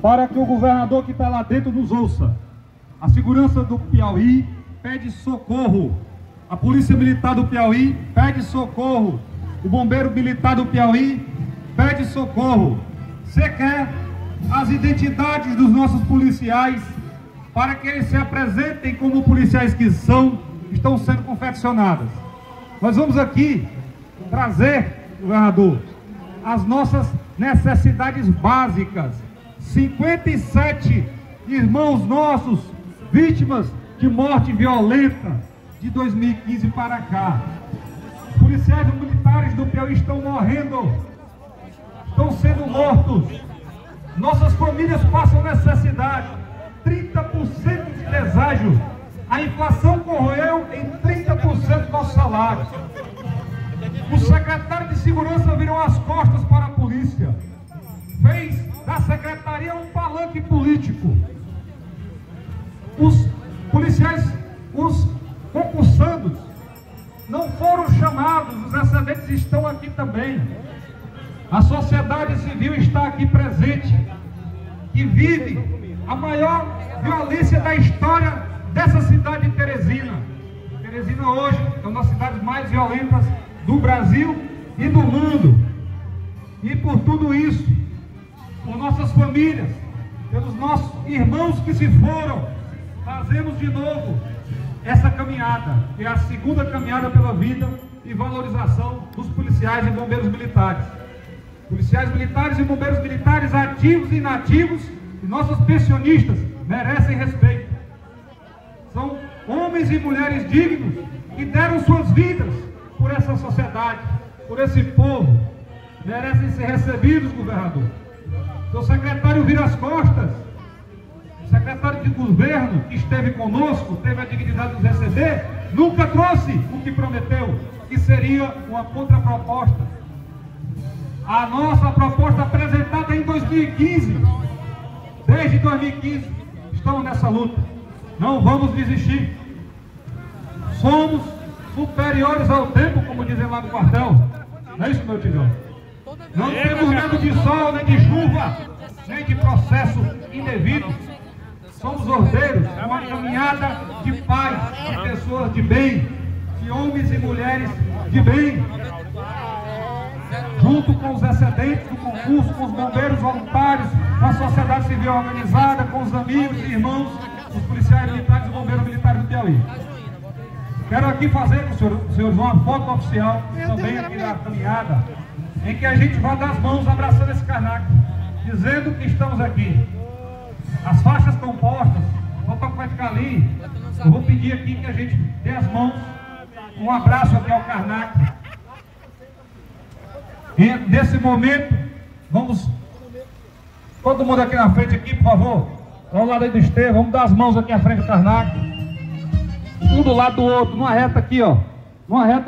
para que o governador que está lá dentro nos ouça. A segurança do Piauí pede socorro. A Polícia Militar do Piauí pede socorro. O Bombeiro Militar do Piauí pede socorro. Você quer as identidades dos nossos policiais para que eles se apresentem como policiais que são, estão sendo confeccionadas. Nós vamos aqui trazer, governador, as nossas necessidades básicas. 57 irmãos nossos vítimas de morte violenta de 2015 para cá. Policiais militares do Piauí estão morrendo, estão sendo mortos. Nossas famílias passam necessidade. 30% de deságio. A inflação corroeu em 30% do nosso salário. O secretário de segurança virou as costas para Os policiais, os concursandos, não foram chamados, os excedentes estão aqui também. A sociedade civil está aqui presente e vive a maior violência da história dessa cidade de Teresina. Teresina hoje é uma das cidades mais violentas do Brasil e do mundo. E por tudo isso, por nossas famílias, pelos nossos irmãos que se foram, fazemos de novo essa caminhada, que é a segunda caminhada pela vida e valorização dos policiais e bombeiros militares. Policiais militares e bombeiros militares ativos e inativos e nossos pensionistas merecem respeito. São homens e mulheres dignos que deram suas vidas por essa sociedade, por esse povo. Merecem ser recebidos, governador. Seu secretário vira as costas. De governo que esteve conosco, teve a dignidade de nos receber, nunca trouxe o que prometeu, que seria uma contraproposta. A nossa proposta apresentada em 2015, desde 2015, estamos nessa luta. Não vamos desistir. Somos superiores ao tempo, como dizem lá no quartel. Não é isso, meu tio? Não temos medo de sol, nem de chuva, nem de processo indevido. Somos ordeiros, é uma caminhada de paz, de pessoas de bem, de homens e mulheres de bem. Junto com os excedentes do concurso, com os bombeiros voluntários, com a sociedade civil organizada, com os amigos e irmãos, os policiais militares e bombeiros militares do Piauí. Quero aqui fazer com os senhores, uma foto oficial, também aqui da caminhada, em que a gente vai dar as mãos abraçando esse carnaco, dizendo que estamos aqui. As faixas estão postas, o toque vai ficar ali. Eu vou pedir aqui que a gente dê as mãos, um abraço aqui ao carnaco. E nesse momento, vamos, todo mundo aqui na frente aqui, por favor, lado aí do Estevam, vamos dar as mãos aqui à frente do carnaco. Um do lado do outro, numa reta aqui, ó. Numa reta.